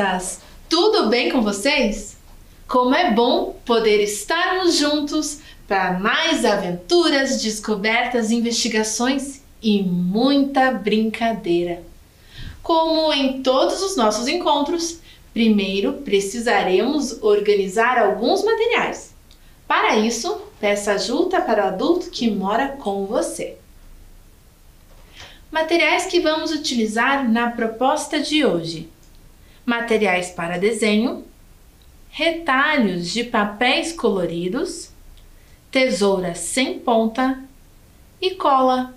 crianças! Tudo bem com vocês? Como é bom poder estarmos juntos para mais aventuras, descobertas, investigações e muita brincadeira. Como em todos os nossos encontros, primeiro precisaremos organizar alguns materiais. Para isso, peça ajuda para o adulto que mora com você. Materiais que vamos utilizar na proposta de hoje: materiais para desenho, retalhos de papéis coloridos, tesoura sem ponta e cola.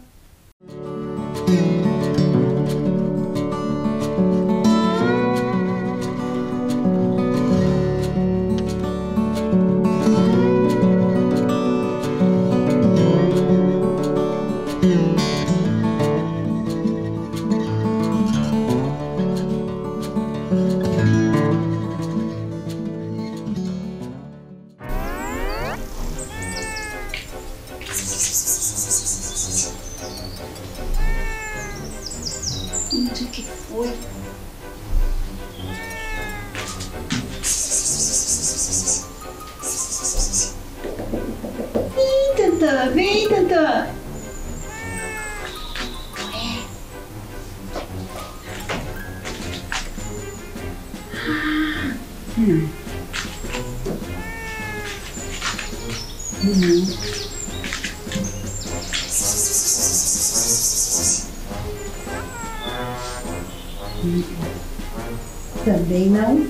Também não.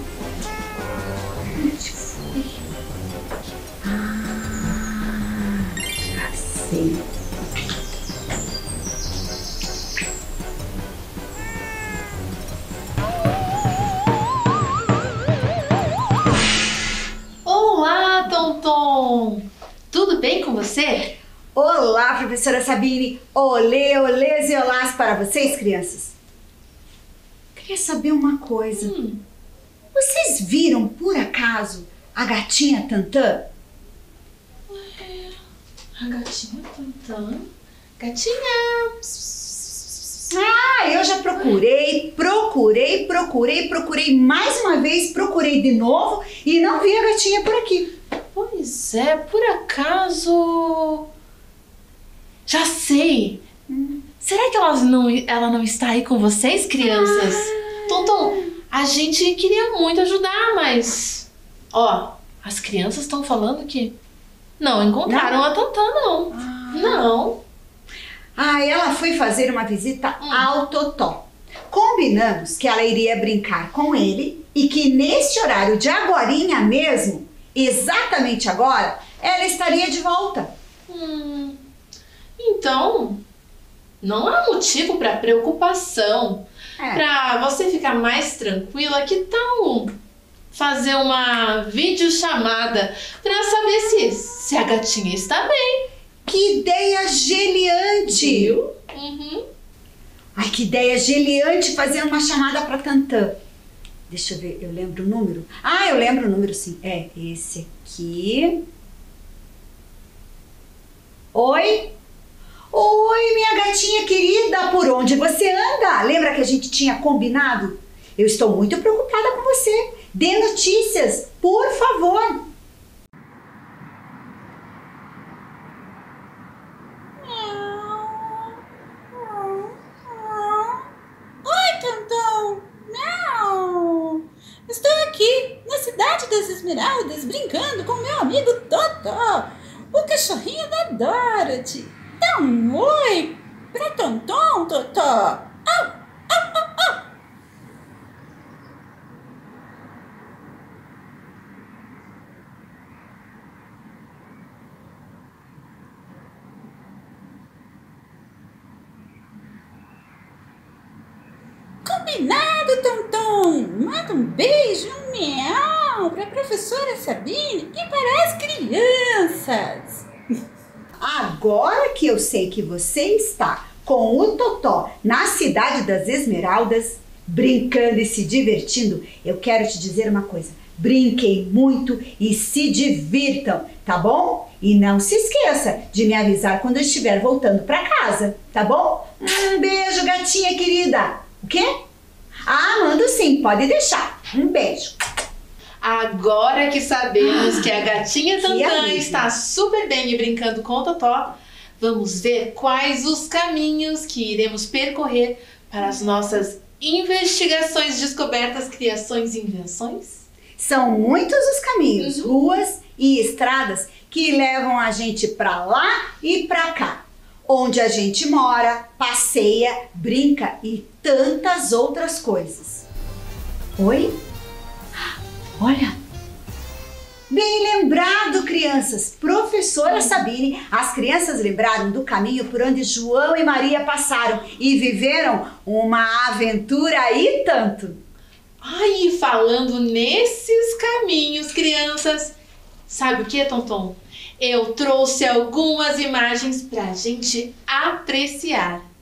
Onde foi? Ah, já sei. Olá, Tonton! Tudo bem com você? Olá, professora Sabine. Olê, olês e olás para vocês, crianças. Queria saber uma coisa. Hum, Vocês viram, por acaso, a gatinha Tantã? a gatinha Tantan. Gatinha! Ah, eu já procurei, procurei, procurei, procurei mais uma vez, procurei de novo e não vi a gatinha por aqui. Pois é, por acaso. Já sei! Será que ela não, ela não está aí com vocês, crianças? Tonton, a gente queria muito ajudar, mas. Ó, as crianças estão falando que não encontraram a Tantan, não. Não. Ah, ela foi fazer uma visita Hum. ao Totó. Combinamos que ela iria brincar com ele e que neste horário de agorinha mesmo, exatamente agora, ela estaria de volta. Hum, então, não há motivo para preocupação. É. Para você ficar mais tranquila, que tal fazer uma videochamada para saber se, se a gatinha está bem? Que ideia geliante! Uhum. Ai, que ideia geliante fazer uma chamada para Tantã. Deixa eu ver, eu lembro o número? Ah, eu lembro o número sim. É esse aqui. Oi? Oi, minha gatinha querida, por onde você anda? Lembra que a gente tinha combinado? Eu estou muito preocupada com você. Dê notícias, por favor. Oi, Tantão! Não! Estou aqui, na cidade das Esmeraldas, brincando com meu amigo Totó, o cachorrinho da Dorothy. Um oi pra Tonton, Totó! Combinado, Tonton! Manda um beijo, um miau pra professora Sabine e para as crianças! Agora que eu sei que você está com o Totó na cidade das Esmeraldas, brincando e se divertindo, eu quero te dizer uma coisa. Brinquem muito e se divirtam, tá bom? E não se esqueça de me avisar quando eu estiver voltando para casa, tá bom? Um beijo, gatinha querida. O quê? Ah, mando sim, pode deixar. Um beijo. Agora que sabemos que a gatinha Tantan está super bem e brincando com o Totó, vamos ver quais os caminhos que iremos percorrer para as nossas investigações, descobertas, criações e invenções? São muitos os caminhos, Uhum. ruas e estradas que levam a gente pra lá e pra cá. Onde a gente mora, passeia, brinca e tantas outras coisas. Oi? Olha! Bem lembrado, crianças! Professora Sabine, as crianças lembraram do caminho por onde João e Maria passaram e viveram uma aventura e tanto. Ai, falando nesses caminhos, crianças, sabe o que, Tonton? Eu trouxe algumas imagens para a gente apreciar.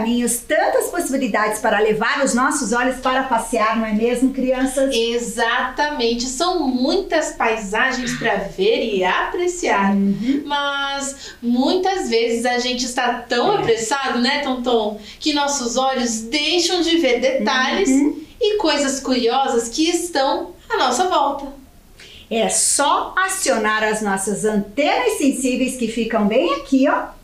Caminhos, tantas possibilidades para levar os nossos olhos para passear, não é mesmo, crianças? Exatamente, são muitas paisagens para ver e apreciar. Mas muitas vezes a gente está tão apressado, né, Tonton, que nossos olhos deixam de ver detalhes e coisas curiosas que estão à nossa volta. É só acionar as nossas antenas sensíveis que ficam bem aqui, ó,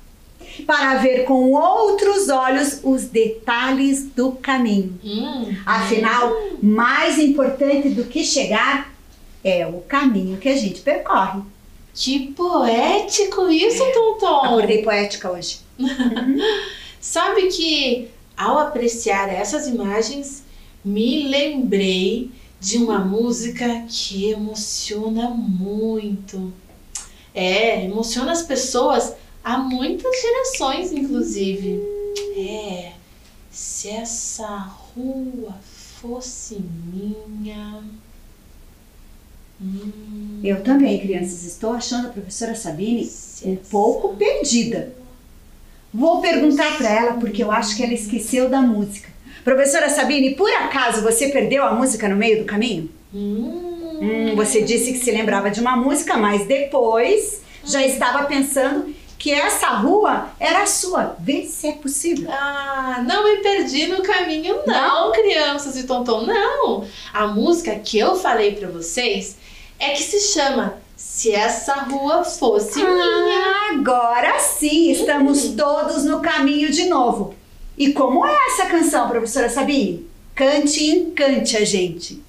para ver com outros olhos os detalhes do caminho. Hum, Afinal, mais importante do que chegar é o caminho que a gente percorre. que poético isso, Tonton! Acordei poética hoje. Sabe que ao apreciar essas imagens, me lembrei de uma música que emociona muito. É, emociona as pessoas há muitas gerações, inclusive. É, se essa rua fosse minha. Hum, Eu também, crianças, estou achando a professora Sabine se um essa- pouco perdida. Vou perguntar para ela porque eu acho que ela esqueceu da música. Professora Sabine, por acaso você perdeu a música no meio do caminho? Hum, Hum, você disse que se lembrava de uma música, mas depois já estava pensando que essa rua era a sua. Vê se é possível. Ah, não me perdi no caminho, não, crianças e tonton, não. A música que eu falei pra vocês é que se chama Se Essa Rua Fosse Minha. Ah, agora sim, estamos todos no caminho de novo. E como é essa canção, professora Sabine? Cante e encante a gente.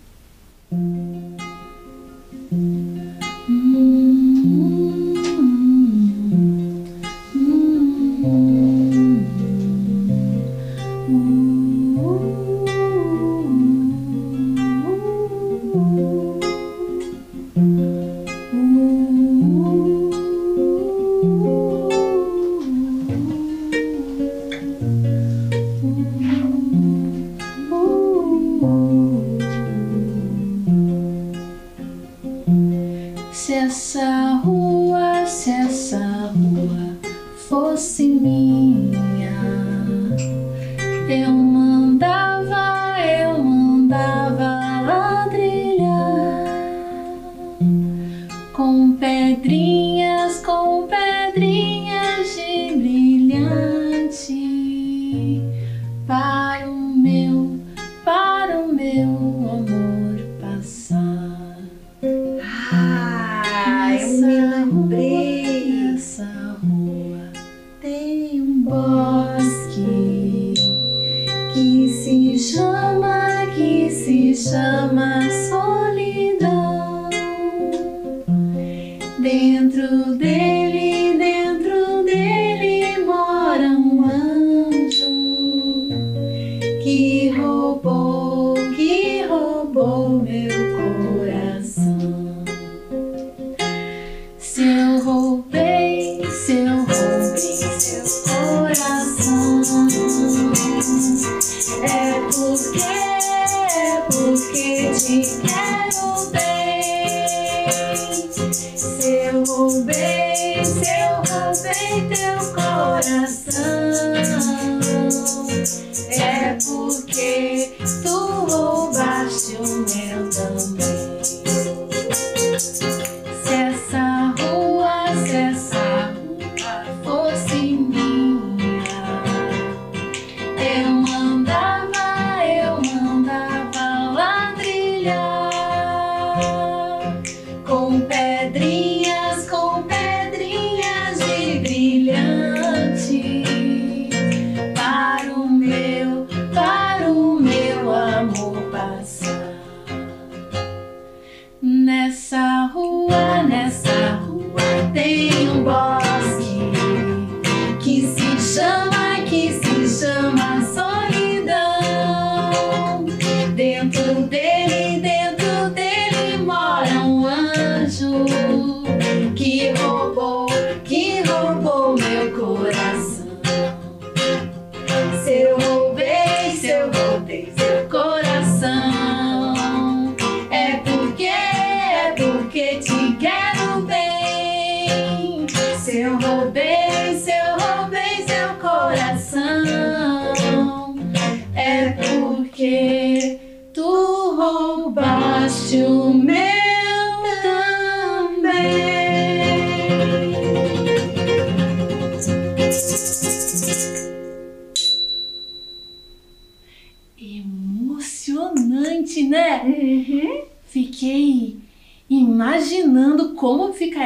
Chama solidão. Dentro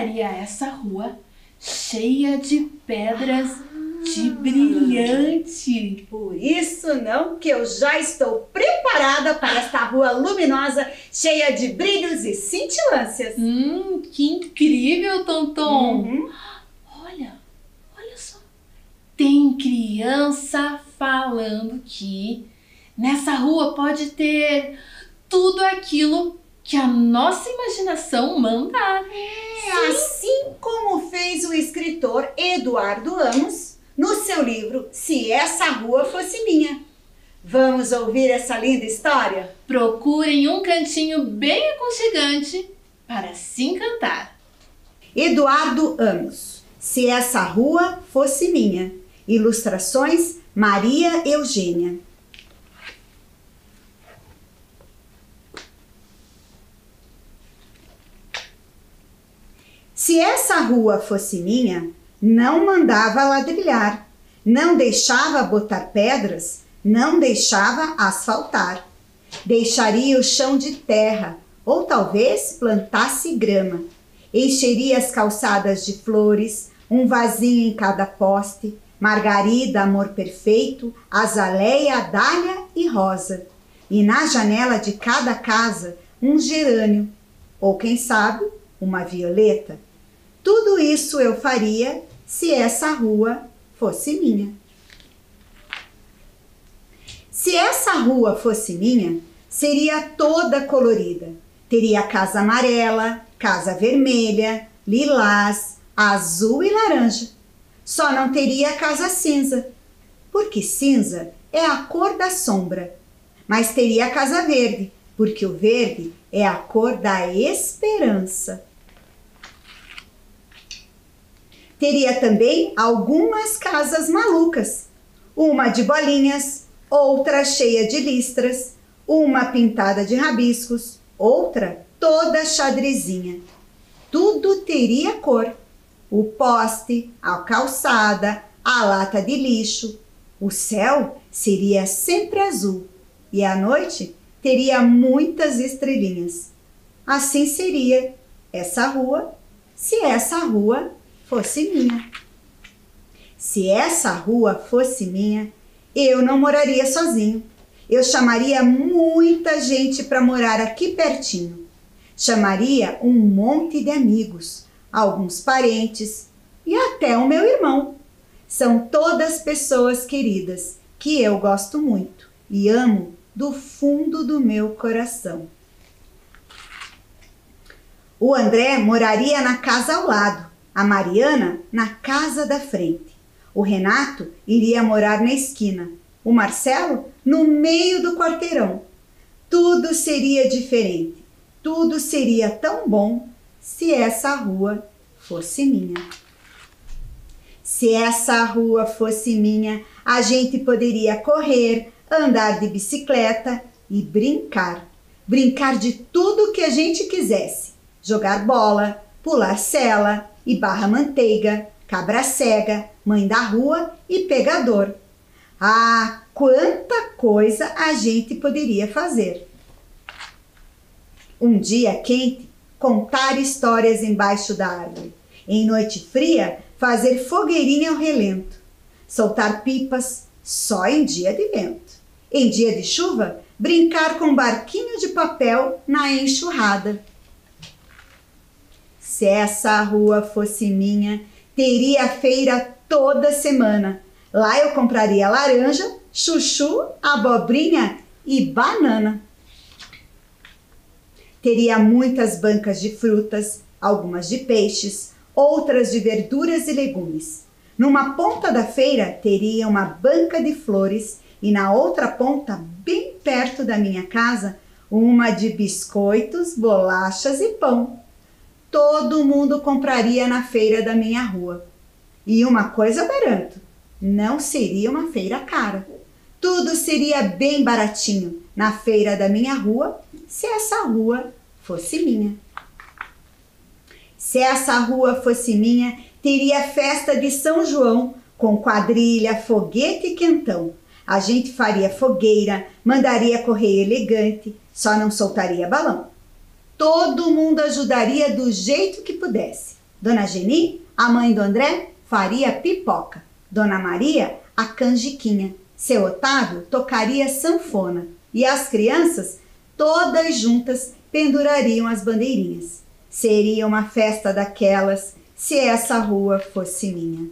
ficaria essa rua cheia de pedras de brilhante. Por isso não que eu já estou preparada para esta rua luminosa, cheia de brilhos e cintilâncias. Hum, que incrível, Tonton! Uhum. Olha, olha só. Tem criança falando que nessa rua pode ter tudo aquilo que a nossa imaginação mandar. Assim como fez o escritor Eduardo Amos no seu livro Se Essa Rua Fosse Minha. Vamos ouvir essa linda história? Procurem um cantinho bem aconchegante para se encantar. Eduardo Amos. Se essa rua fosse minha. Ilustrações Maria Eugênia. Se essa rua fosse minha, não mandava ladrilhar, não deixava botar pedras, não deixava asfaltar. Deixaria o chão de terra, ou talvez plantasse grama. Encheria as calçadas de flores, um vasinho em cada poste, margarida, amor perfeito, azaleia, dália e rosa. E na janela de cada casa, um gerânio, ou quem sabe, uma violeta. Tudo isso eu faria se essa rua fosse minha. Se essa rua fosse minha, seria toda colorida. Teria casa amarela, casa vermelha, lilás, azul e laranja. Só não teria casa cinza, porque cinza é a cor da sombra. Mas teria casa verde, porque o verde é a cor da esperança. Teria também algumas casas malucas. Uma de bolinhas, outra cheia de listras, uma pintada de rabiscos, outra toda xadrezinha. Tudo teria cor. O poste, a calçada, a lata de lixo. O céu seria sempre azul e à noite teria muitas estrelinhas. Assim seria essa rua se essa rua fosse minha. Se essa rua fosse minha, eu não moraria sozinho. Eu chamaria muita gente para morar aqui pertinho. Chamaria um monte de amigos, alguns parentes e até o meu irmão. São todas pessoas queridas que eu gosto muito e amo do fundo do meu coração. O André moraria na casa ao lado a Mariana na casa da frente. O Renato iria morar na esquina, o Marcelo no meio do quarteirão. Tudo seria diferente, tudo seria tão bom se essa rua fosse minha. Se essa rua fosse minha, a gente poderia correr, andar de bicicleta e brincar. Brincar de tudo que a gente quisesse: jogar bola, pular cela, e barra manteiga, cabra cega, mãe da rua e pegador. Ah, quanta coisa a gente poderia fazer! Um dia quente, contar histórias embaixo da árvore. Em noite fria, fazer fogueirinha ao relento. Soltar pipas só em dia de vento. Em dia de chuva, brincar com barquinho de papel na enxurrada. Se essa rua fosse minha, teria feira toda semana. Lá eu compraria laranja, chuchu, abobrinha e banana. Teria muitas bancas de frutas, algumas de peixes, outras de verduras e legumes. Numa ponta da feira teria uma banca de flores e na outra ponta, bem perto da minha casa, uma de biscoitos, bolachas e pão todo mundo compraria na feira da minha rua. E uma coisa eu garanto: não seria uma feira cara. Tudo seria bem baratinho na feira da minha rua se essa rua fosse minha. Se essa rua fosse minha, teria festa de São João com quadrilha, foguete e quentão. A gente faria fogueira, mandaria correio elegante, só não soltaria balão todo mundo ajudaria do jeito que pudesse. Dona Geni, a mãe do André, faria pipoca. Dona Maria, a canjiquinha. Seu Otávio tocaria sanfona. E as crianças, todas juntas, pendurariam as bandeirinhas. Seria uma festa daquelas se essa rua fosse minha.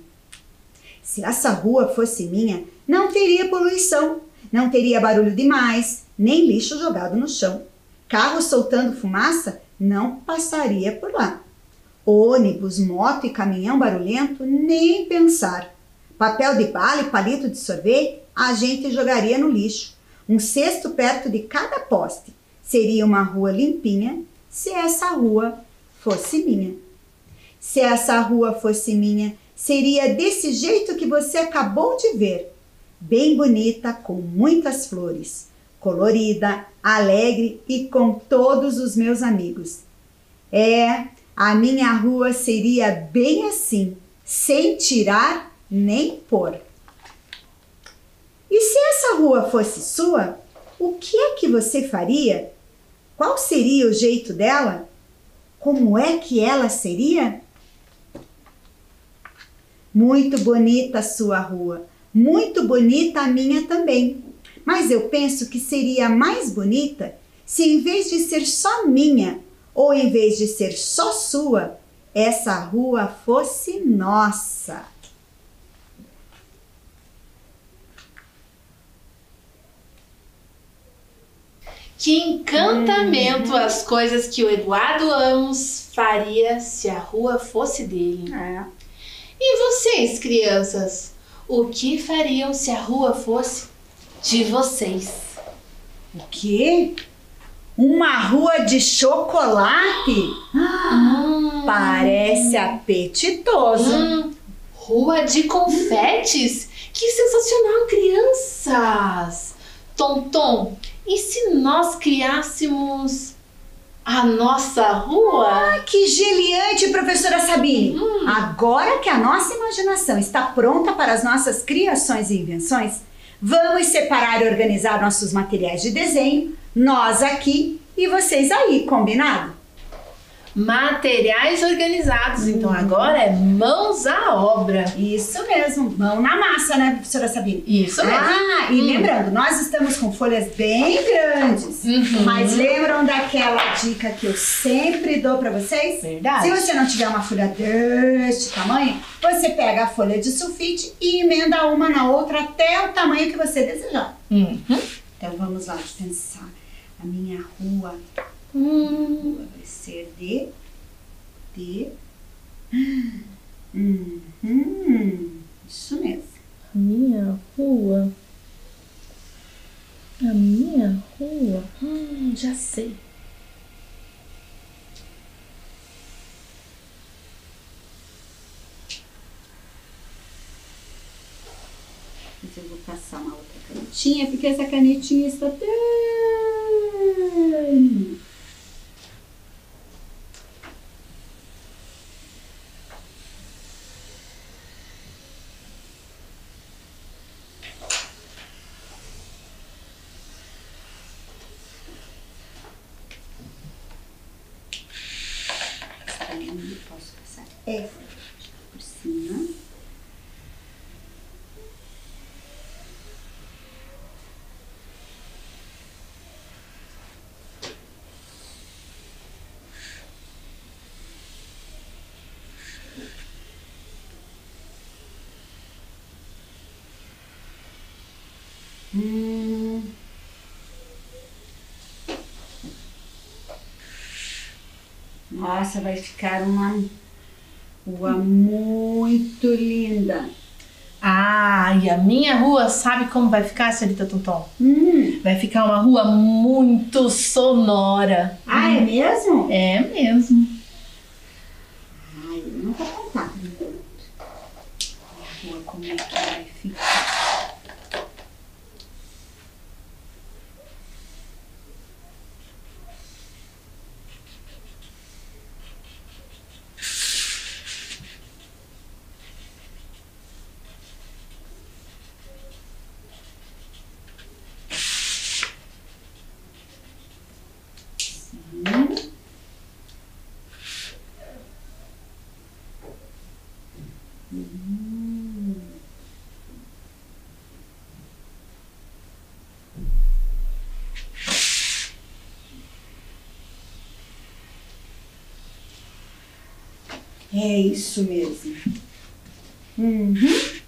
Se essa rua fosse minha, não teria poluição, não teria barulho demais, nem lixo jogado no chão. Carro soltando fumaça não passaria por lá. Ônibus, moto e caminhão barulhento, nem pensar. Papel de bala e palito de sorvete a gente jogaria no lixo. Um cesto perto de cada poste. Seria uma rua limpinha se essa rua fosse minha. Se essa rua fosse minha, seria desse jeito que você acabou de ver. Bem bonita, com muitas flores colorida, alegre e com todos os meus amigos. É, a minha rua seria bem assim, sem tirar nem pôr. E se essa rua fosse sua, o que é que você faria? Qual seria o jeito dela? Como é que ela seria? Muito bonita a sua rua, muito bonita a minha também. Mas eu penso que seria mais bonita se, em vez de ser só minha, ou em vez de ser só sua, essa rua fosse nossa. Que encantamento uhum. as coisas que o Eduardo Amos faria se a rua fosse dele. É. E vocês, crianças, o que fariam se a rua fosse de vocês. O quê? Uma rua de chocolate? Hum. Parece apetitoso. Hum. Rua de confetes? Que sensacional, crianças! Tom Tom, e se nós criássemos a nossa rua? Ah, que geliante, professora Sabine! Hum. Agora que a nossa imaginação está pronta para as nossas criações e invenções, vamos separar e organizar nossos materiais de desenho, nós aqui e vocês aí, combinado? Materiais organizados, então agora é mãos à obra. Isso mesmo, mão na massa, né, professora Sabine? Isso mesmo. Ah, e Hum. lembrando, nós estamos com folhas bem grandes. Uhum. Mas lembram daquela dica que eu sempre dou pra vocês? Verdade. Se você não tiver uma folha deste tamanho, você pega a folha de sulfite e emenda uma na outra até o tamanho que você desejar. Uhum. Então vamos lá pensar. A minha rua, Hum. Rua vai ser de. de. Uhum, isso mesmo. A minha rua. A minha rua. Hum, já sei. Mas eu vou passar uma outra canetinha, porque essa canetinha está tão. Aí Posso passar essa por cima. Hum. Nossa, vai ficar uma rua muito linda. Ah, e a minha rua, sabe como vai ficar, senhorita Tonton? Hum. Vai ficar uma rua muito sonora. Ah, é mesmo? É mesmo. Ai, eu não vou contar por enquanto. A rua, como é que vai ficar? Sim. É isso mesmo. Uhum.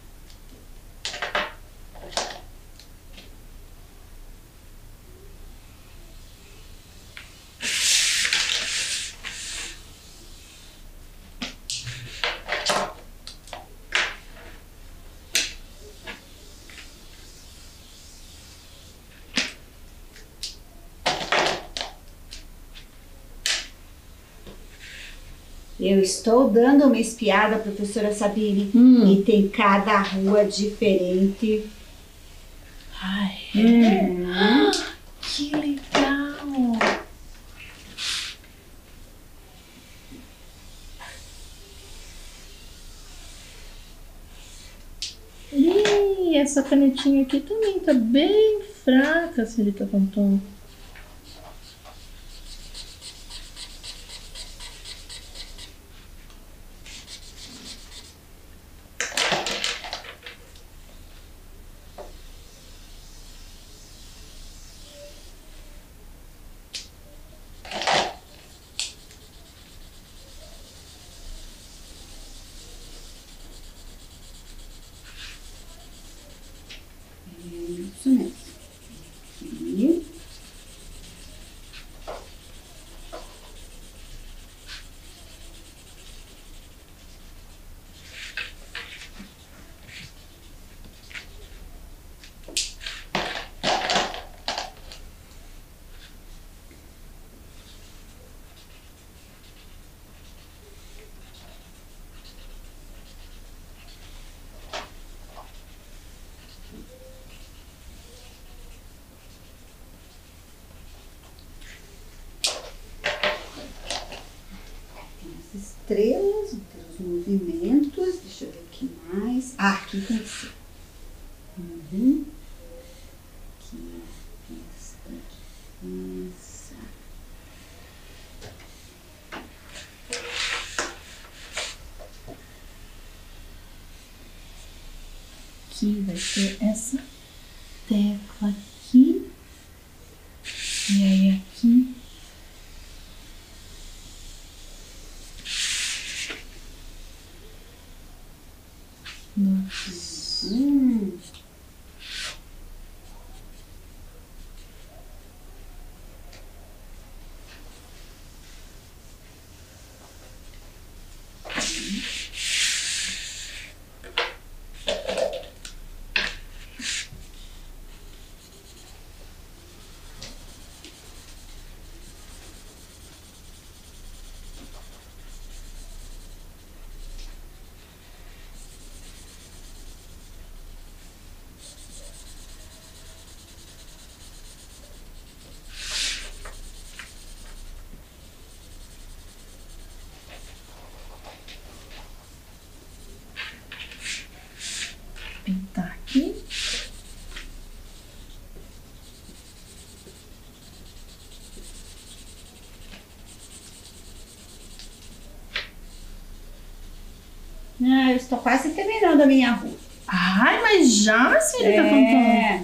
Eu estou dando uma espiada, professora Sabine, Hum. e tem cada rua diferente. Ai, Uhum. que legal. Ih, essa canetinha aqui também tá bem fraca, senhorita Tonton. Isso mesmo. E estrelas, vou ter os movimentos. Deixa eu ver aqui mais. Ah, aqui tem. Uhum. Aqui, essa. Aqui vai ser essa tecla aqui. E aí aqui. Nossa. Hum. Pintar aqui. Ah, eu estou quase terminando a minha rua. Ai, mas já, senhorita Tonton? É.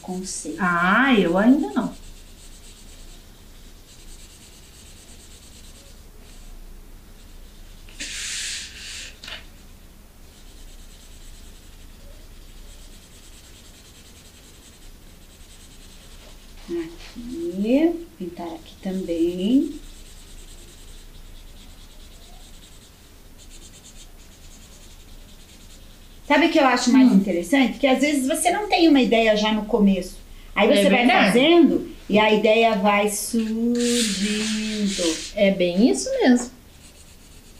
Com C. Ah, eu ainda não. Aqui, pintar aqui também. Sabe o que eu acho mais Hum. interessante? Que às vezes você não tem uma ideia já no começo. Aí É você vai verdade. fazendo e a ideia vai surgindo. É bem isso mesmo.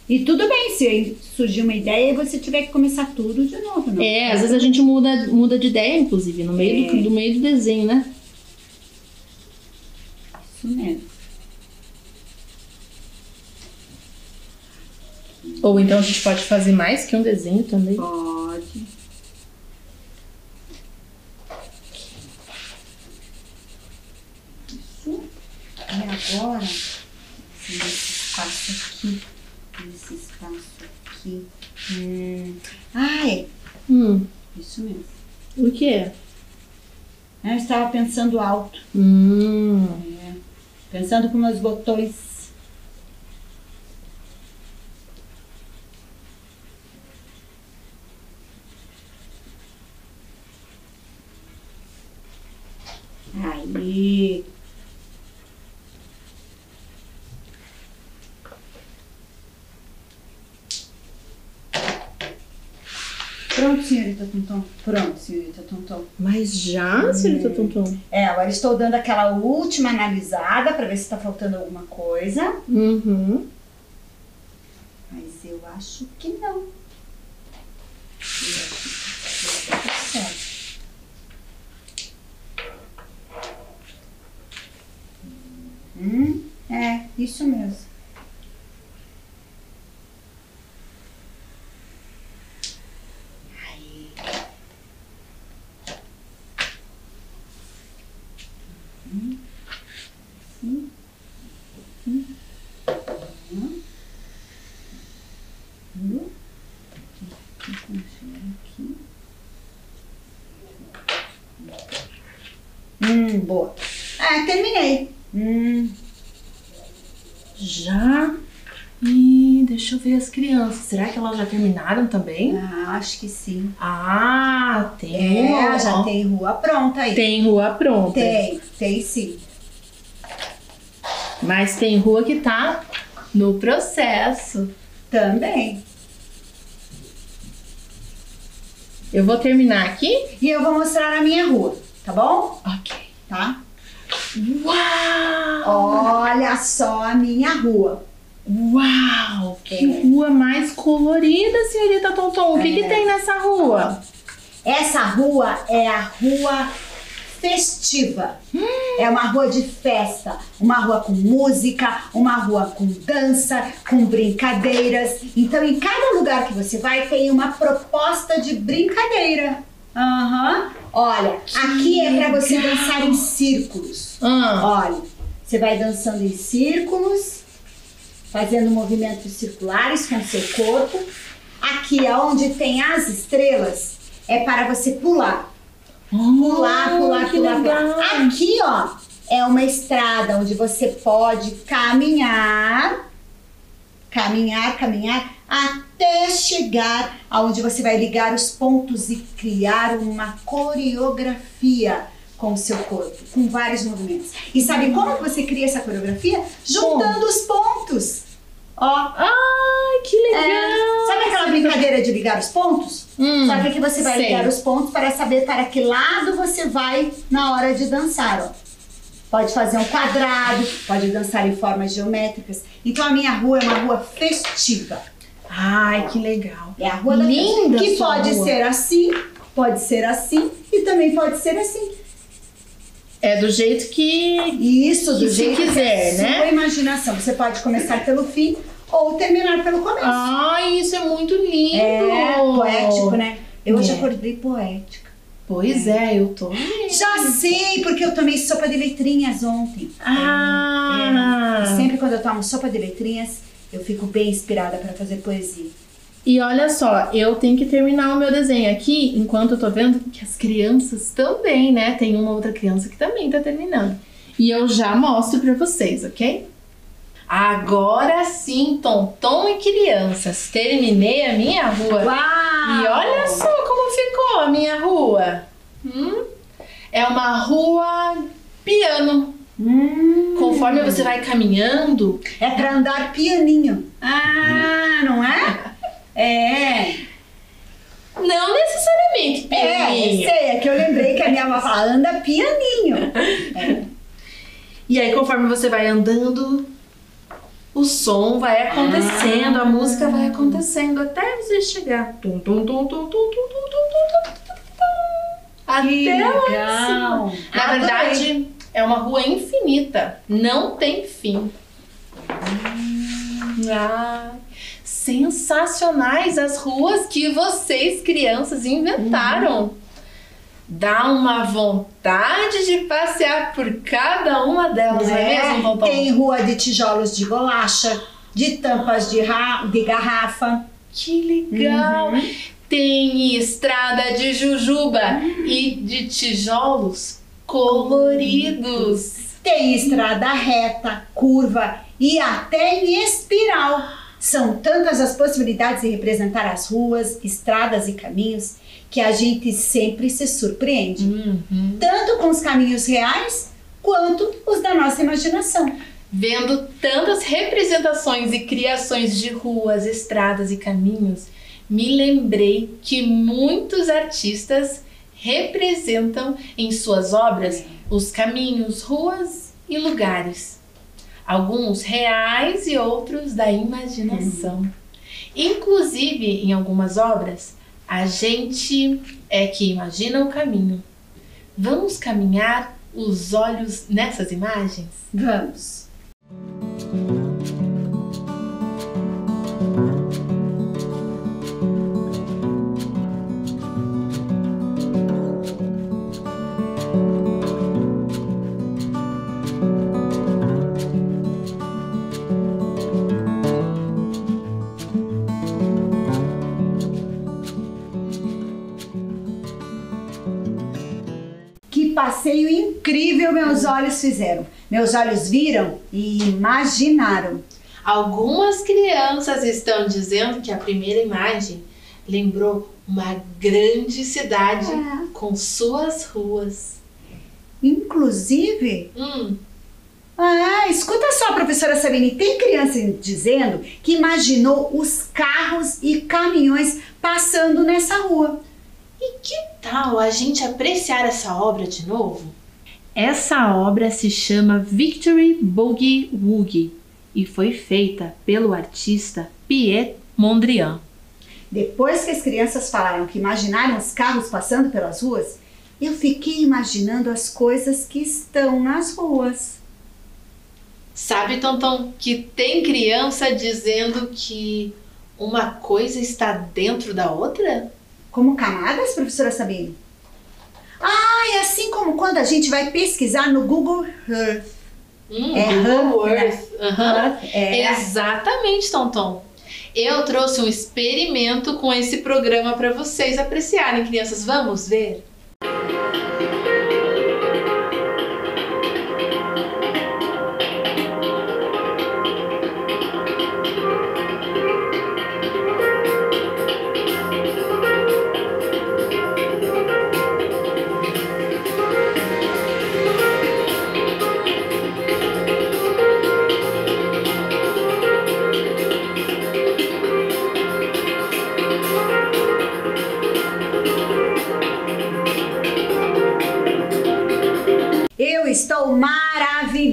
E tudo bem se surgir uma ideia e você tiver que começar tudo de novo, não? É, às vezes a gente muda, muda de ideia, inclusive, no meio, É. do, do meio do desenho, né? Isso mesmo. Ou então a gente pode fazer mais que um desenho também. Pode. Isso. E agora, esse espaço aqui, esse espaço aqui. Hum. Ah, é. Hum, Isso mesmo. o que é? Eu estava pensando alto, Hum, pensando com meus botões. Aí. Pronto, senhorita Tonton. Pronto, senhorita Tonton. mas já, senhorita Tonton? É, agora estou dando aquela última analisada para ver se está faltando alguma coisa. Uhum. Mas eu acho que não. Eu acho que tudo certo. Hum, é, isso mesmo. Aí. Hum, sim. Hum. Hum. Hum. Aqui, aqui. Hum, boa. Ah, terminei. Hum, Já? Ih, deixa eu ver as crianças. Será que elas já terminaram também? ah, acho que sim. Ah, tem. É, ó. já tem rua pronta aí. Tem rua pronta. Tem, tem sim. Mas tem rua que tá no processo. Também. Eu vou terminar aqui. E eu vou mostrar a minha rua, tá bom? Ok. Tá? Uau! Olha só a minha rua. Uau! Que É. rua mais colorida, senhorita Tonton. O que, que É. tem nessa rua? Essa rua é a rua festiva. Hum, É uma rua de festa, uma rua com música, uma rua com dança, com brincadeiras. Então, em cada lugar que você vai, tem uma proposta de brincadeira. Aham. Olha, aqui é para você dançar em círculos. Ah, Olha, você vai dançando em círculos, fazendo movimentos circulares com o seu corpo. Aqui, onde tem as estrelas, é para você pular. Pular, pular, Ah, que pular, legal. pular. Aqui, ó, é uma estrada onde você pode caminhar, caminhar, caminhar, até chegar aonde você vai ligar os pontos e criar uma coreografia com o seu corpo, com vários movimentos. E sabe como que você cria essa coreografia? Juntando os pontos. Ó, Ai, que legal. é, sabe aquela brincadeira de ligar os pontos? Hum, Só que aqui você vai sei. ligar os pontos para saber para que lado você vai na hora de dançar, ó. Pode fazer um quadrado, pode dançar em formas geométricas. Então a minha rua é uma rua festiva. Ai, que legal. É a rua da Linda. Que pode rua. ser assim, pode ser assim e também pode ser assim. É do jeito que. Isso, do Que jeito que quiser, é né? sua imaginação. Você pode começar pelo fim ou terminar pelo começo. Ai, isso é muito lindo. é poético, né? Eu hoje É. acordei poética. Pois é, eu tô. Já sei, porque eu tomei sopa de letrinhas ontem. Ah! É. Sempre quando eu tomo sopa de letrinhas, eu fico bem inspirada para fazer poesia. E olha só, eu tenho que terminar o meu desenho aqui, enquanto eu tô vendo que as crianças também, né? Tem uma outra criança que também tá terminando. E eu já mostro pra vocês, ok? Agora sim, Tonton e crianças, terminei a minha rua. Uau! E olha só como ficou a minha rua. Hum? É uma rua piano. Hum, Conforme você vai caminhando, é para andar pianinho. Ah, não é? É. não necessariamente É, pianinho. sei, é que eu lembrei que a minha avó fala, anda pianinho. E aí, conforme você vai andando, o som vai acontecendo, a música vai acontecendo até você chegar. Tum, tum, tum, tum, tum, tum, tum, tum, tum, tum, tum. Até lá cima. Na Adorei. verdade, é uma rua infinita. Não tem fim. Ah, sensacionais as ruas que vocês, crianças, inventaram. Dá uma vontade de passear por cada uma delas, não é, É, mesmo, Pompom? tem rua de tijolos de bolacha, de tampas de, de garrafa. Que legal! Uhum. Tem estrada de jujuba e de tijolos coloridos. Tem estrada reta, curva e até em espiral. São tantas as possibilidades de representar as ruas, estradas e caminhos que a gente sempre se surpreende, Uhum. tanto com os caminhos reais quanto os da nossa imaginação. Vendo tantas representações e criações de ruas, estradas e caminhos, me lembrei que muitos artistas representam em suas obras os caminhos, ruas e lugares. Alguns reais e outros da imaginação. Inclusive, em algumas obras, a gente é que imagina o caminho. Vamos caminhar os olhos nessas imagens? Vamos. Incrível meus olhos fizeram. Meus olhos viram e imaginaram. Algumas crianças estão dizendo que a primeira imagem lembrou uma grande cidade É. com suas ruas. Inclusive, Hum, ah, escuta só, professora Sabine, tem criança dizendo que imaginou os carros e caminhões passando nessa rua. e que tal a gente apreciar essa obra de novo? Essa obra se chama Victory Boogie Woogie e foi feita pelo artista Piet Mondrian. Depois que as crianças falaram que imaginaram os carros passando pelas ruas, eu fiquei imaginando as coisas que estão nas ruas. Sabe, Tonton, que tem criança dizendo que uma coisa está dentro da outra? Como camadas, professora Sabine? Ah, é assim como quando a gente vai pesquisar no Google Earth. Hum, É Google Earth, né? Earth. Aham. É. Exatamente, Tonton. Eu trouxe um experimento com esse programa para vocês apreciarem, crianças. Vamos ver? Eu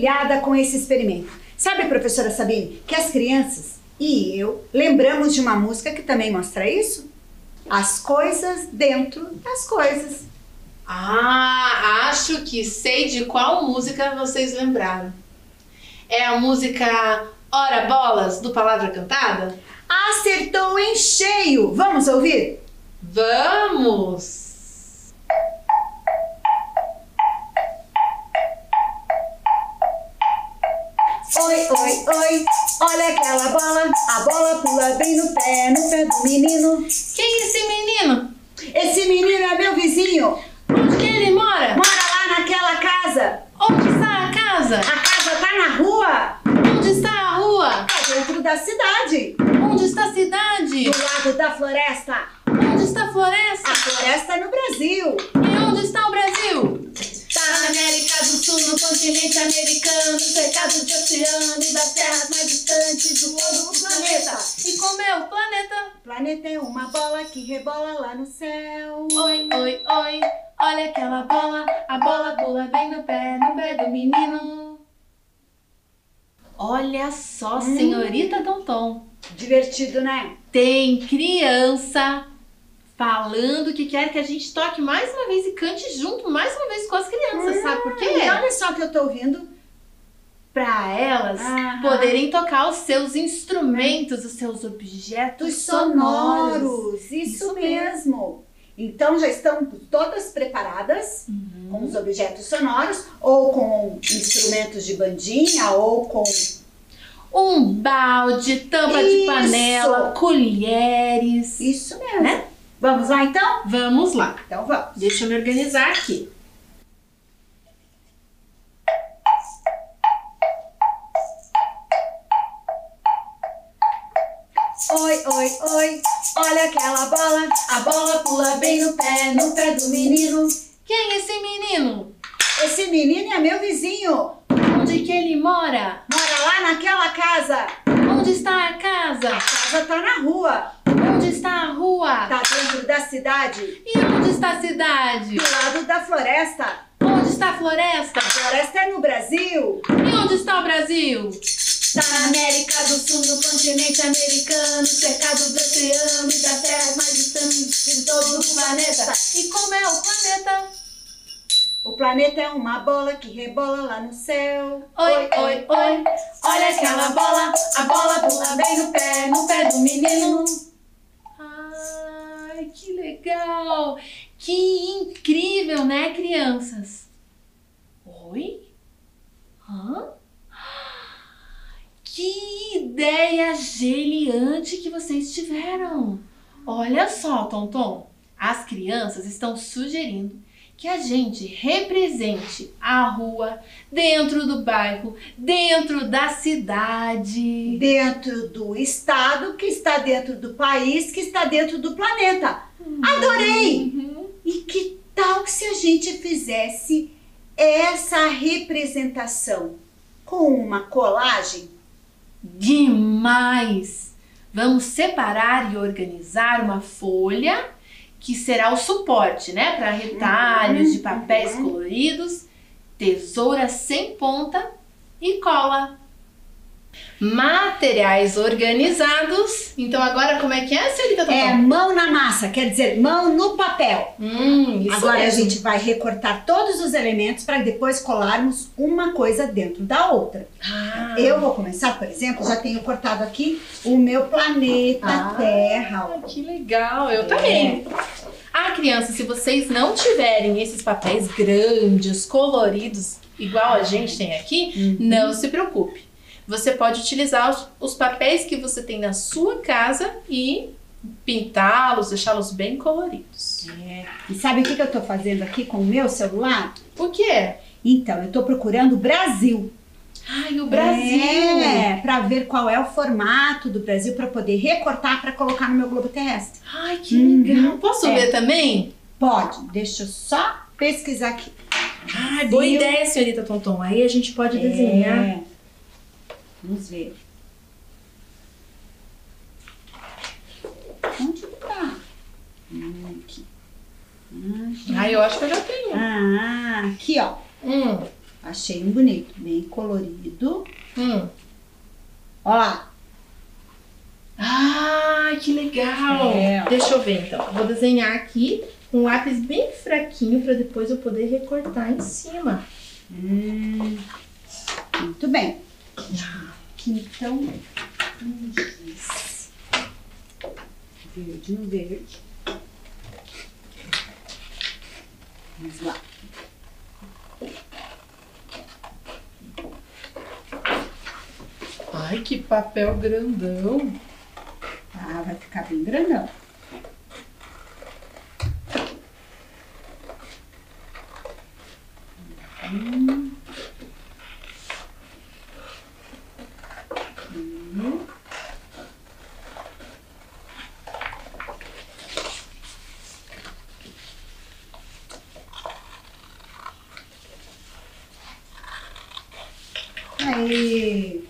maravilhada com esse experimento. Sabe, professora Sabine, que as crianças e eu lembramos de uma música que também mostra isso? As coisas dentro das coisas. Ah, acho que sei de qual música vocês lembraram. É a música Ora Bolas, do Palavra Cantada? Acertou em cheio! Vamos ouvir? Vamos! Oi, oi, oi, olha aquela bola, a bola pula bem no pé, no pé do menino. Quem é esse menino? Esse menino é meu vizinho, Onde que ele mora? mora lá naquela casa. Onde está a casa? A casa tá na rua, Onde está a rua? tá dentro da cidade, Onde está a cidade? do lado da floresta. Onde está a floresta? A floresta é no Brasil. E onde está o Brasil? América do Sul, no continente americano, cercado de oceano e das terras mais distantes do todo o planeta. E como é o planeta? Planeta é uma bola que rebola lá no céu. Oi, oi, oi, olha aquela bola, a bola pula bem no pé, no pé do menino. Olha só, senhorita Tonton, Divertido, né? tem criança falando que quer que a gente toque mais uma vez e cante junto mais uma vez com as crianças, sabe por E quê? olha só que eu tô ouvindo. Para elas Aham. poderem tocar os seus instrumentos, os seus objetos sonoros. sonoros, isso, Isso mesmo. Então já estão todas preparadas Uhum. com os objetos sonoros, ou com instrumentos de bandinha, ou com. Um balde, tampa de Isso. panela, colheres. Isso mesmo. Né? Vamos lá então? Vamos lá. Então vamos. Deixa eu me organizar aqui. Oi, oi, oi, olha aquela bola, a bola pula bem no pé, no pé do menino. Quem é esse menino? Esse menino é meu vizinho, Onde que ele mora? Lá naquela casa. Onde está a casa? A casa tá na rua, Onde está a rua? tá dentro da cidade, E onde está a cidade? do lado da floresta. Onde está a floresta? A floresta é no Brasil, E onde está o Brasil? tá na América do Sul, no continente americano, cercado do oceano e das terras mais distantes de todo o planeta. E como é o planeta? O planeta é uma bola que rebola lá no céu. Oi, oi, oi. Olha aquela bola, a bola pula bem no pé, no pé do menino. Ai, que legal! Que incrível, né, crianças? Oi? Hã? Que ideia geliante que vocês tiveram! Olha só, Tonton, as crianças estão sugerindo que a gente represente a rua dentro do bairro, dentro da cidade. Dentro do estado que está dentro do país que está dentro do planeta. Adorei! Uhum. E que tal se a gente fizesse essa representação com uma colagem? Demais! Vamos separar e organizar uma folha que será o suporte, né? Para retalhos de papéis coloridos, tesoura sem ponta e cola. Materiais organizados. Então agora como é que é, Totó? É mão na massa, quer dizer, mão no papel. Hum, isso Agora a mesmo. gente vai recortar todos os elementos para depois colarmos uma coisa dentro da outra. Ah. Eu vou começar, por exemplo, já tenho cortado aqui o meu planeta Ah. Terra. que legal, eu É. também. Ah, crianças, se vocês não tiverem esses papéis grandes, coloridos, igual a gente tem aqui, Uhum. não se preocupe. Você pode utilizar os, os papéis que você tem na sua casa e pintá-los, deixá-los bem coloridos. É. E sabe o que, que eu estou fazendo aqui com o meu celular? O quê? Então, eu estou procurando o Brasil. Ai, o Brasil! É, para ver qual é o formato do Brasil para poder recortar para colocar no meu globo terrestre. Ai, que Uhum. legal! Posso É. ver também? Pode, deixa eu só pesquisar aqui. Ai, boa ideia, senhorita Tonton. Aí a gente pode desenhar. Vamos ver. Onde tá? Hum, Aqui. Ah, Ai, eu acho que eu já tenho. Ah, aqui ó. Hum, Achei um bonito, bem colorido. hum. Ó lá. Ai, que legal! É. Deixa eu ver então. Vou desenhar aqui um lápis bem fraquinho para depois eu poder recortar em cima. Hum, muito bem. Aqui giz. Verde no verde. Vamos lá. Ai, que papel grandão! Ah, vai ficar bem grandão. Hum. Aí.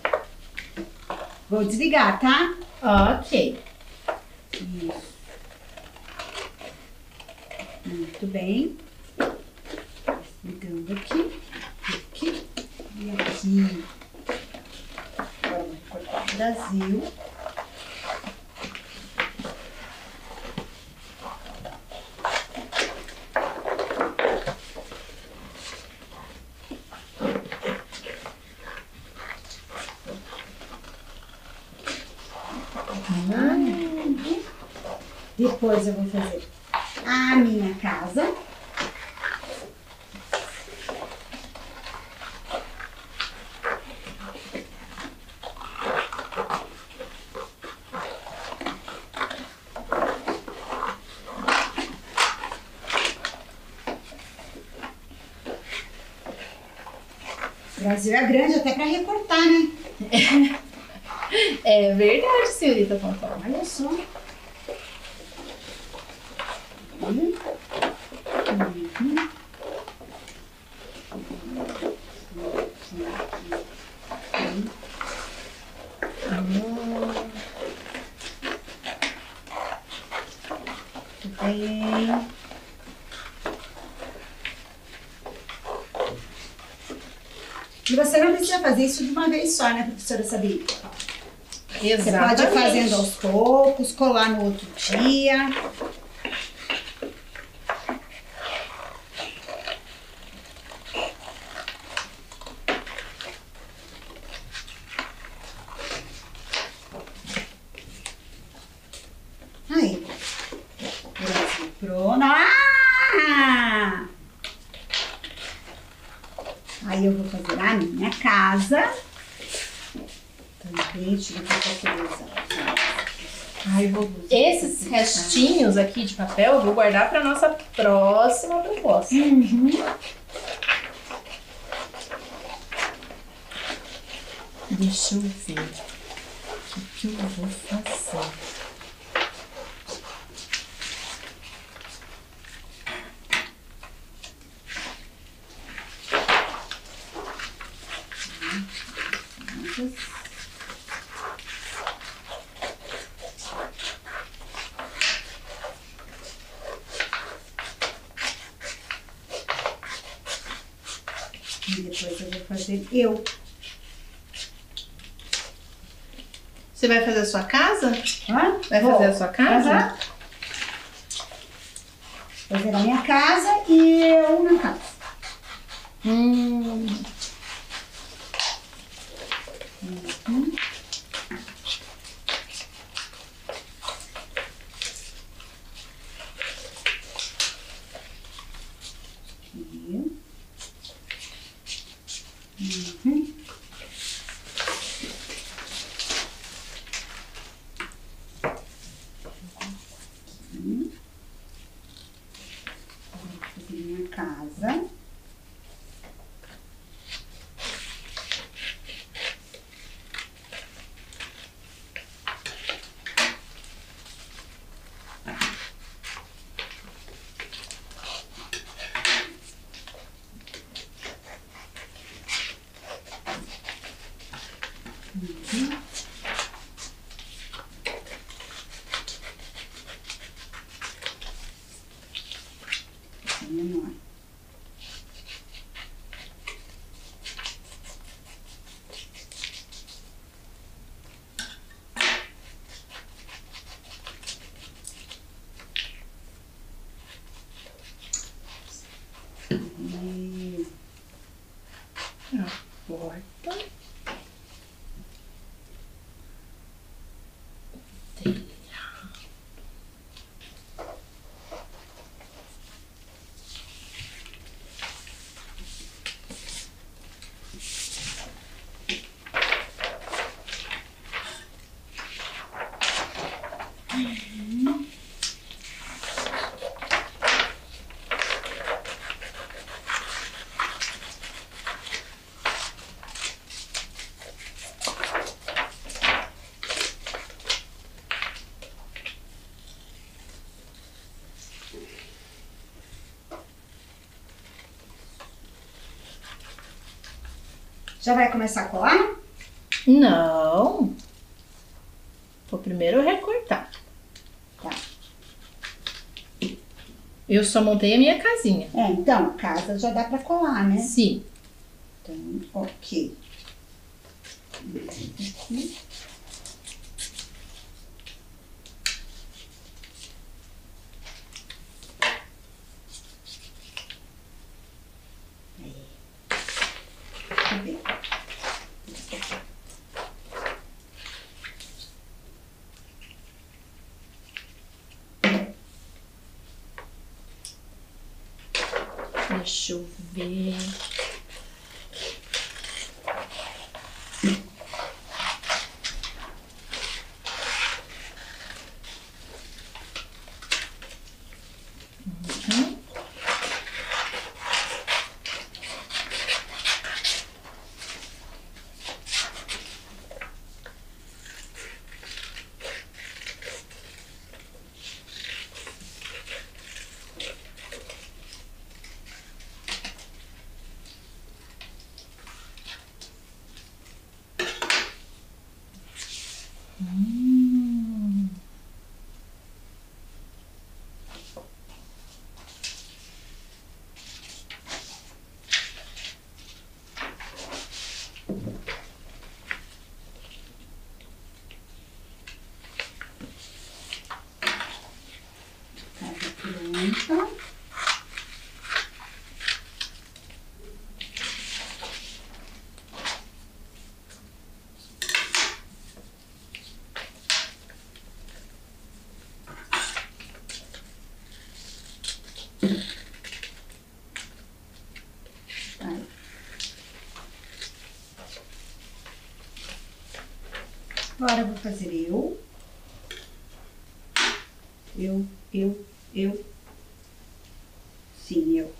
Vou desligar, tá? Ok. Isso. Muito bem. Ligando aqui, aqui e aqui. O Brasil. Depois eu vou fazer a minha casa. O Brasil é grande até para recortar, né? É verdade, senhorita Tonton. Olha só. Hum. Uhum. Muito bem. E você não precisa fazer isso de uma vez só, né, professora Sabine? Você pode ir fazendo aos poucos, colar no outro dia. Aí. Brasil pronto. Ah! Aí eu vou fazer a minha casa. Também, deixa eu ver qual que eu vou usar. Ai, vou... Esses restinhos aqui de papel vou guardar para nossa próxima proposta. Uhum. Deixa eu ver. O que, que eu vou fazer? E depois eu. Você vai fazer a sua casa? Hã? Vai Vou. fazer a sua casa? Fazer a minha casa e eu na casa. Hum. Já vai começar a colar? Não. Vou primeiro recortar. Tá. Eu só montei a minha casinha. É, então, a casa já dá pra colar, né? Sim. Então, ok. Aqui. Aí. Deixa eu ver. Deixa eu ver. Uhum. Casa pronta. Aí. Agora eu vou fazer eu. Eu, eu, eu. Sim, eu.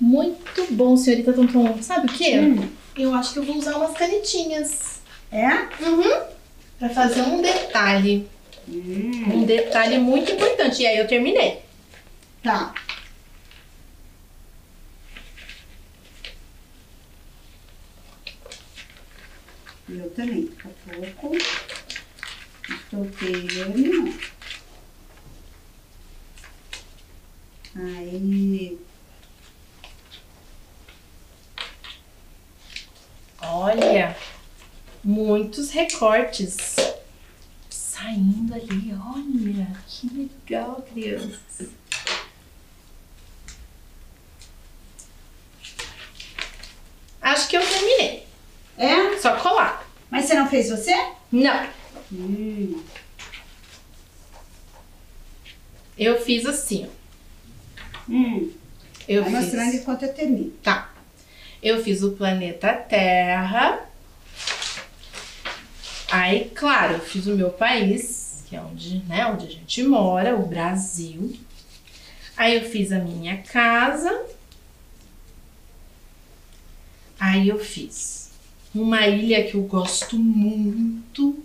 Muito bom, senhorita Tonton. Sabe o quê? Hum. Eu acho que eu vou usar umas canetinhas. É? Uhum. Pra fazer um detalhe. Hum. Um detalhe muito importante. E aí eu terminei. Tá. Eu também. Daqui a pouco. Soltei ele. Aí. Olha, muitos recortes saindo ali. Olha, que legal, crianças. Acho que eu terminei. É? Só colar. Mas você não fez você? Não, Hum. eu fiz assim, ó. Hum. Eu Vai fiz. mostrando enquanto eu termino. Tá. Eu fiz o planeta Terra. Aí, claro, eu fiz o meu país, que é onde, né, onde a gente mora, o Brasil. Aí eu fiz a minha casa. Aí eu fiz uma ilha que eu gosto muito.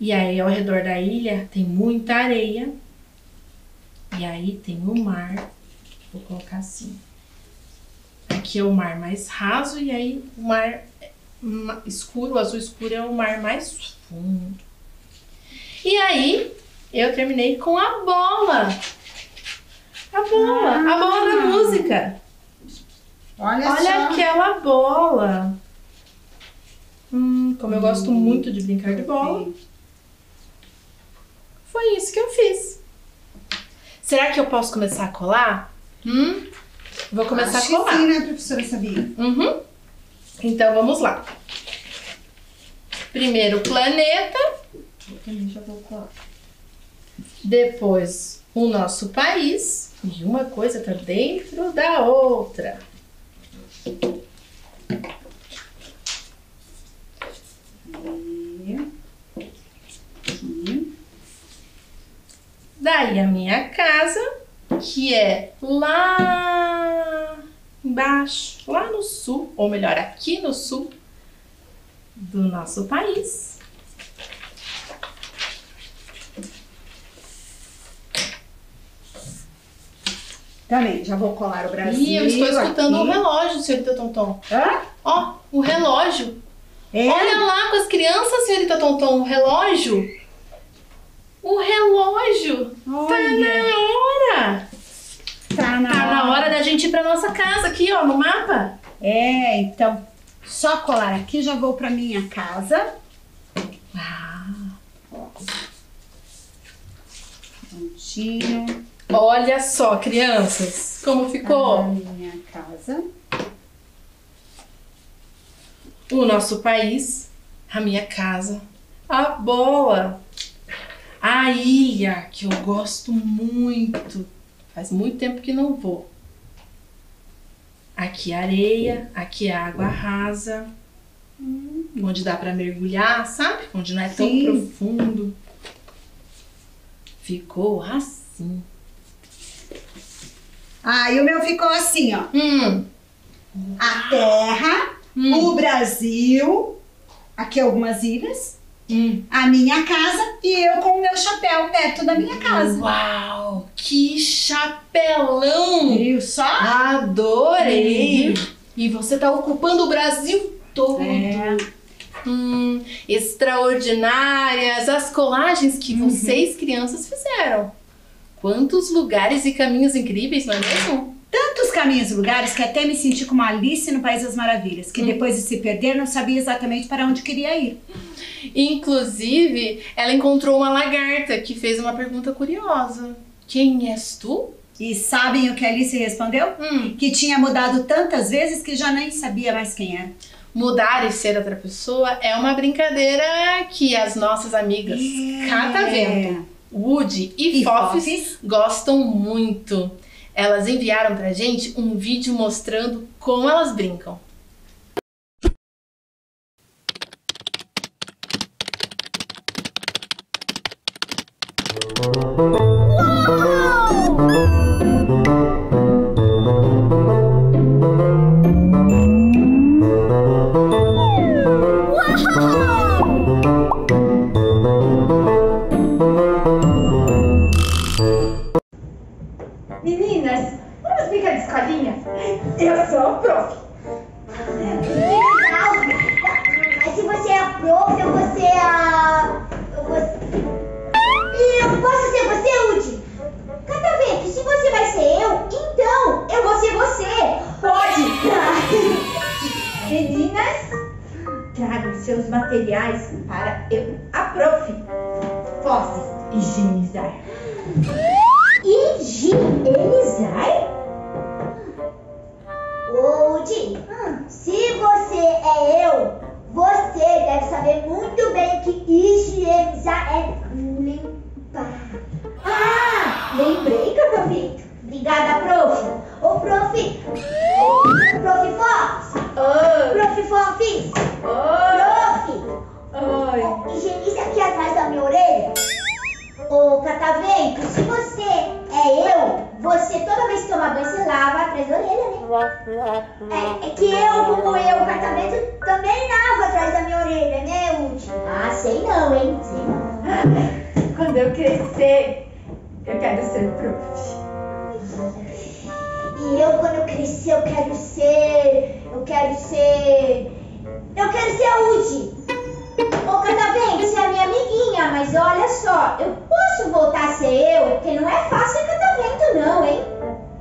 E aí ao redor da ilha tem muita areia. E aí tem o mar. Vou colocar assim. Aqui é o mar mais raso e aí o mar ma- escuro, o azul escuro é o mar mais fundo. E aí eu terminei com a bola. A bola, a bola da Ah. música. Olha, Olha só. aquela bola. Hum, como eu gosto muito de brincar de bola, foi isso que eu fiz. Será que eu posso começar a colar? Hum? Vou começar Acho a colar. sim, né, professora Sabia? Uhum. Então vamos lá. Primeiro planeta, depois o nosso país e uma coisa tá dentro da outra. Daí a minha casa, que é lá embaixo, lá no sul, ou melhor, aqui no sul do nosso país. Também, já vou colar o Brasil. Ih, eu estou escutando um relógio, senhorita Tonton. Hã? Ó, um relógio. É? Olha lá com as crianças, senhorita Tonton, o relógio. O relógio. Tá Olha, na hora. Tá na, Tá na hora da gente ir pra nossa casa aqui, ó, no mapa. É, então, só colar aqui, já vou pra minha casa. Ah, Prontinho. olha só, crianças, como ficou minha casa. o nosso país, a minha casa, a bola, a ilha, que eu gosto muito. Faz muito tempo que não vou. Aqui é areia, aqui é água rasa, onde dá pra mergulhar, sabe? Onde não é tão Sim. profundo. Ficou assim. Ah, e o meu ficou assim, ó. Hum, A terra, hum, o Brasil, aqui algumas ilhas, hum. a minha casa e eu com o meu chapéu perto da minha casa. Uau, que chapelão! Viu só? Adorei! E você tá ocupando o Brasil todo. É. Hum, extraordinárias as colagens que Uhum. vocês, crianças, fizeram. Quantos lugares e caminhos incríveis, não é mesmo? Tantos caminhos e lugares que até me senti como Alice no País das Maravilhas, que depois de se perder não sabia exatamente para onde queria ir. Inclusive, ela encontrou uma lagarta que fez uma pergunta curiosa. Quem és tu? E sabem o que a Alice respondeu? Hum, Que tinha mudado tantas vezes que já nem sabia mais quem era. mudar e ser outra pessoa é uma brincadeira que as nossas amigas Catavento, Woody e, E Fofes Fofes. gostam muito. Elas enviaram pra gente um vídeo mostrando como elas brincam. É, é que eu, como eu, Catavento, também lavo atrás da minha orelha, né, Udi? Ah, sei não, hein? Sei. Quando eu crescer, eu quero ser prof. E eu, quando eu crescer, eu quero ser. Eu quero ser. Eu quero ser a Udi. Ô, Catavento, você é minha amiguinha, mas olha só, eu posso voltar a ser eu? Porque não é fácil ser Catavento, não, hein?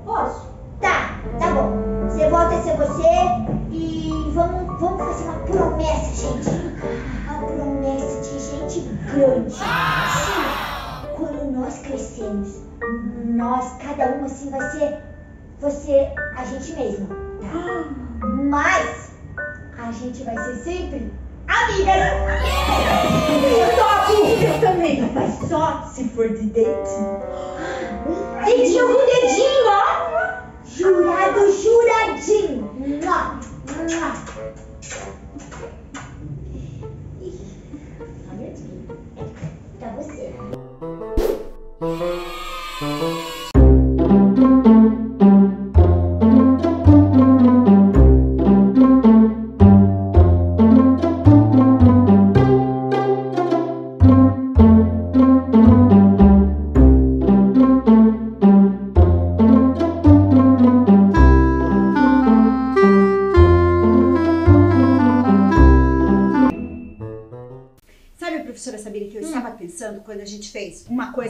Posso? Tá, bom. Você volta a ser você e vamos, vamos fazer uma promessa, gente. Uma promessa de gente grande. Sim, quando nós crescemos, nós, cada um assim, vai ser, ser a gente mesmo, tá? Mas a gente vai ser sempre amigas. Eu topo! Eu também, mas só se for de dedinho. Dedinho com dedinho, ó. Jurado, juradinho. Mua, mua. Ih, Olha aqui. É pra você. Sabe,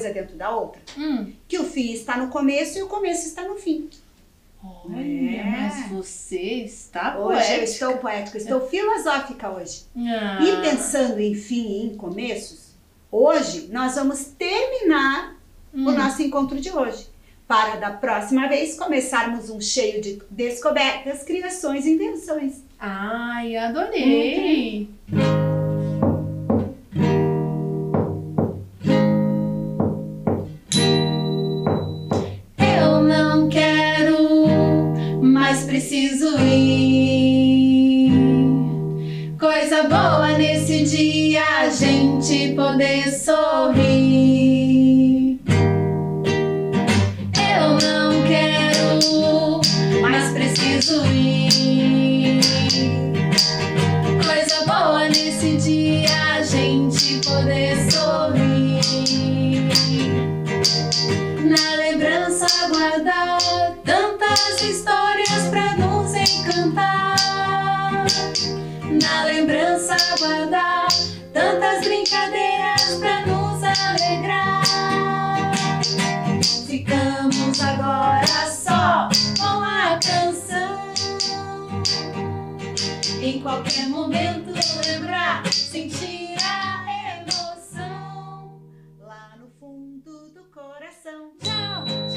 coisa dentro da outra? Hum. Que o fim está no começo e o começo está no fim. Olha, É. mas você está Hoje eu poética. estou poética, estou filosófica hoje. Ah. E pensando em fim e em começos, hoje nós vamos terminar o Hum. nosso encontro de hoje. Para da próxima vez começarmos um cheio de descobertas, criações e invenções. Ai, adorei. Eu poder sentir a emoção lá no fundo do coração. Tchau, tchau.